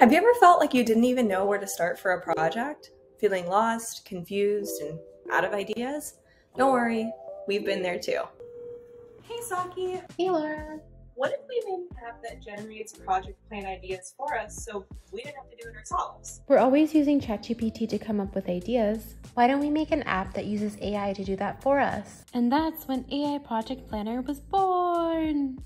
Have you ever felt like you didn't even know where to start for a project? Feeling lost, confused, and out of ideas? Don't worry, we've been there too. Hey Saki, Hey Laura. what if we made an app that generates project plan ideas for us so we didn't have to do it ourselves? We're always using ChatGPT to come up with ideas. Why don't we make an app that uses AI to do that for us? And that's when AI Project Planner was born.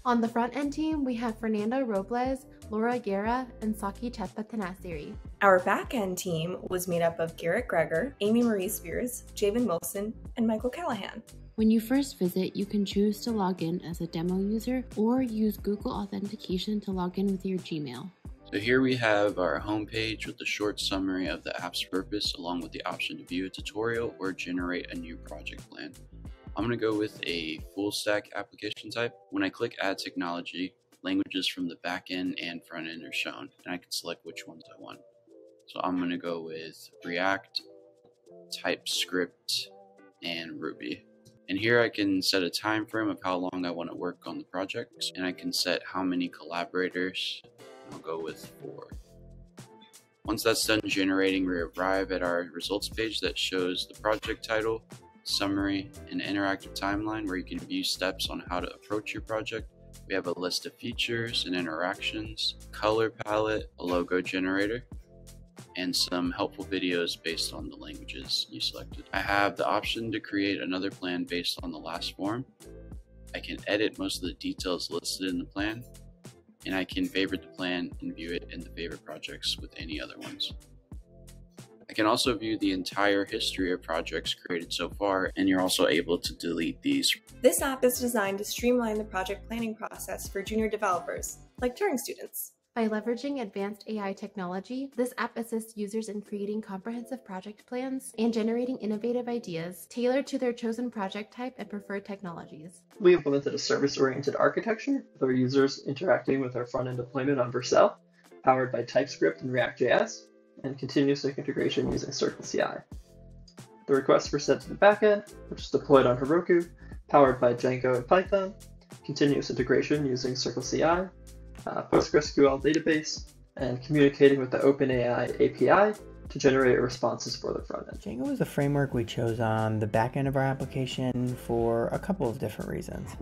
On the front end team, we have Fernando Robles, Laura Guerra, and Saki Chatphatthanasiri. Our back-end team was made up of Garrett Gregor, Amy Marie Spears, Javen Wilson, and Michael Callahan. When you first visit, you can choose to log in as a demo user or use Google Authentication to log in with your Gmail. So here we have our homepage with a short summary of the app's purpose along with the option to view a tutorial or generate a new project plan. I'm going to go with a full stack application type. When I click add technology, languages from the backend and front end are shown and I can select which ones I want. So I'm going to go with React, TypeScript, and Ruby. And here I can set a time frame of how long I want to work on the project and I can set how many collaborators I'll go with four. Once that's done generating, we arrive at our results page that shows the project title, summary, and interactive timeline where you can view steps on how to approach your project. We have a list of features and interactions, color palette, a logo generator, and some helpful videos based on the languages you selected. I have the option to create another plan based on the last form. I can edit most of the details listed in the plan, and I can favorite the plan and view it in the favorite projects with any other ones. I can also view the entire history of projects created so far, and you're also able to delete these. This app is designed to streamline the project planning process for junior developers, like Turing students. By leveraging advanced AI technology, this app assists users in creating comprehensive project plans and generating innovative ideas tailored to their chosen project type and preferred technologies. We implemented a service-oriented architecture with our users interacting with our front-end deployment on Vercel, powered by TypeScript and React.js, and continuous integration using CircleCI. The requests were sent to the backend, which is deployed on Heroku, powered by Django and Python, continuous integration using CircleCI, uh, PostgreSQL database, and communicating with the OpenAI API to generate responses for the front end. Django is the framework we chose on the back end of our application for a couple of different reasons.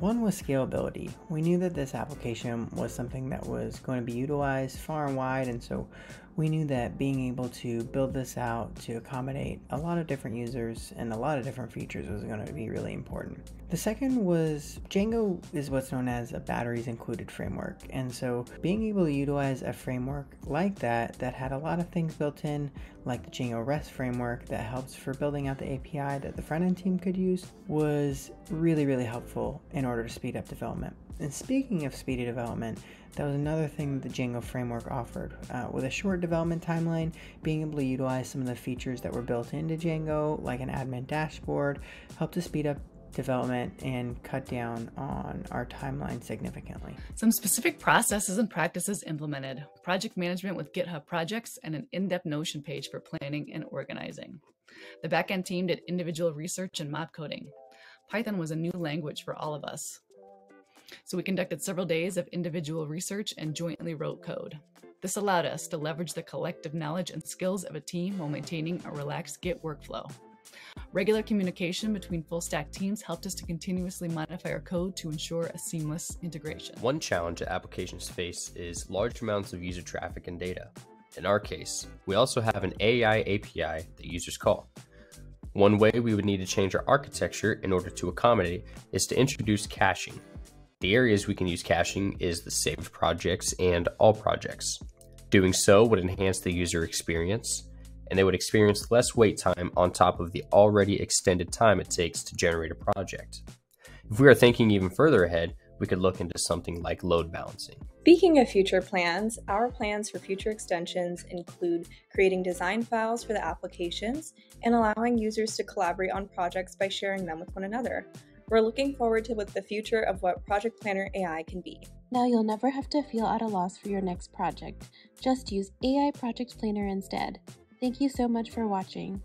One was scalability. We knew that this application was something that was going to be utilized far and wide, and so we knew that being able to build this out to accommodate a lot of different users and a lot of different features was going to be really important. The second was Django is what's known as a batteries included framework, and so being able to utilize a framework like that that had a lot of things built in, like the Django REST framework that helps for building out the API that the front end team could use, was really, really helpful in order to speed up development. And speaking of speedy development, that was another thing that the Django framework offered. Uh, with a short development timeline, being able to utilize some of the features that were built into Django, like an admin dashboard, helped to speed up development and cut down on our timeline significantly. Some specific processes and practices implemented project management with GitHub projects and an in depth Notion page for planning and organizing. The backend team did individual research and mob coding. Python was a new language for all of us. So we conducted several days of individual research and jointly wrote code. This allowed us to leverage the collective knowledge and skills of a team while maintaining a relaxed Git workflow. Regular communication between full stack teams helped us to continuously modify our code to ensure a seamless integration. One challenge that applications face is large amounts of user traffic and data. In our case, we also have an AI API that users call. One way we would need to change our architecture in order to accommodate is to introduce caching. The areas we can use caching is the saved projects and all projects. Doing so would enhance the user experience, and they would experience less wait time on top of the already extended time it takes to generate a project. If we are thinking even further ahead, we could look into something like load balancing. Speaking of future plans, our plans for future extensions include creating design files for the applications and allowing users to collaborate on projects by sharing them with one another. We're looking forward to what the future of what Project Planner AI can be. Now you'll never have to feel at a loss for your next project. Just use AI Project Planner instead. Thank you so much for watching.